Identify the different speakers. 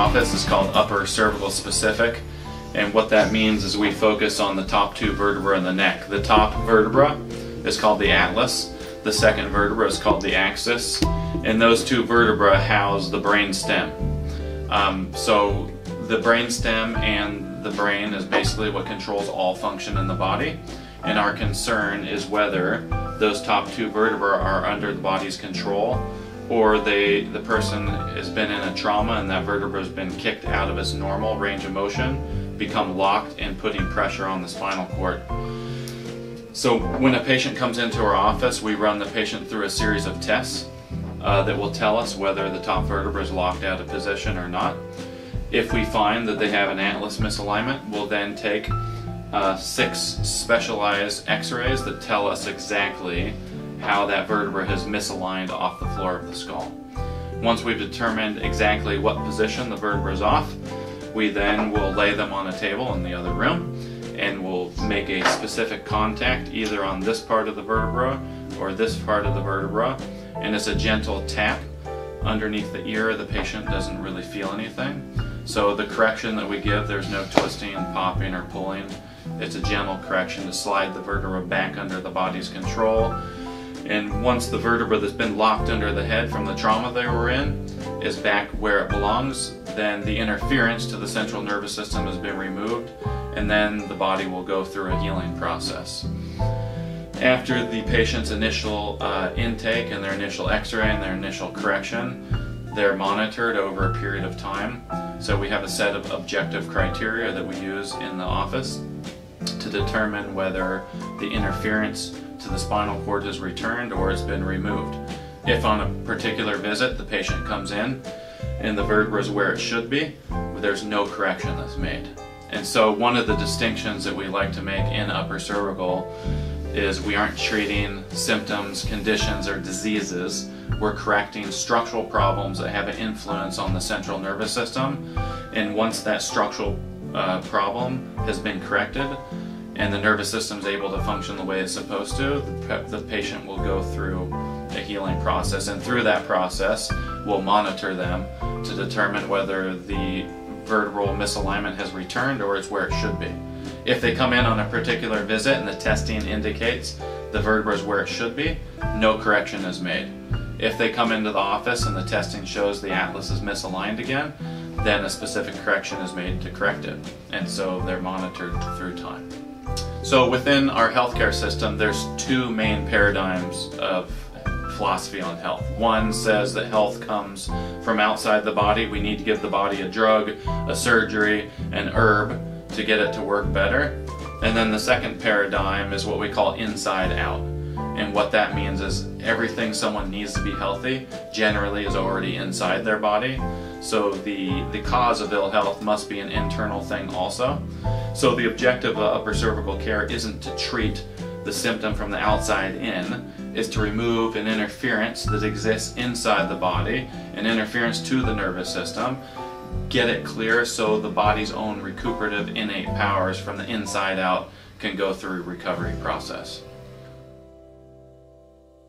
Speaker 1: office is called upper cervical specific. And what that means is we focus on the top two vertebrae in the neck. The top vertebra is called the atlas. The second vertebra is called the axis. And those two vertebrae house the brain stem. Um, so the brain stem and the brain is basically what controls all function in the body. And our concern is whether those top two vertebrae are under the body's control or they the person has been in a trauma and that vertebra has been kicked out of its normal range of motion, become locked and putting pressure on the spinal cord. So when a patient comes into our office, we run the patient through a series of tests uh, that will tell us whether the top vertebra is locked out of position or not. If we find that they have an atlas misalignment, we'll then take uh, six specialized x-rays that tell us exactly how that vertebra has misaligned off the floor of the skull. Once we've determined exactly what position the vertebra is off, we then will lay them on a table in the other room and we'll make a specific contact either on this part of the vertebra or this part of the vertebra. And it's a gentle tap underneath the ear. The patient doesn't really feel anything. So the correction that we give there's no twisting popping or pulling. It's a gentle correction to slide the vertebra back under the body's control and once the vertebra that's been locked under the head from the trauma they were in is back where it belongs, then the interference to the central nervous system has been removed, and then the body will go through a healing process. After the patient's initial uh, intake and their initial x-ray and their initial correction, they're monitored over a period of time. So we have a set of objective criteria that we use in the office to determine whether the interference to the spinal cord is returned or has been removed. If on a particular visit the patient comes in and the vertebra is where it should be, there's no correction that's made. And so one of the distinctions that we like to make in upper cervical is we aren't treating symptoms, conditions, or diseases. We're correcting structural problems that have an influence on the central nervous system. And once that structural uh, problem has been corrected, and the nervous system is able to function the way it's supposed to, the patient will go through a healing process. And through that process, we'll monitor them to determine whether the vertebral misalignment has returned or it's where it should be. If they come in on a particular visit and the testing indicates the vertebra is where it should be, no correction is made. If they come into the office and the testing shows the atlas is misaligned again, then a specific correction is made to correct it. And so they're monitored through time. So within our healthcare system, there's two main paradigms of philosophy on health. One says that health comes from outside the body. We need to give the body a drug, a surgery, an herb to get it to work better. And then the second paradigm is what we call inside out. And what that means is everything someone needs to be healthy generally is already inside their body. So the, the cause of ill health must be an internal thing also. So the objective of upper cervical care isn't to treat the symptom from the outside in, is to remove an interference that exists inside the body, an interference to the nervous system, get it clear so the body's own recuperative innate powers from the inside out can go through recovery process.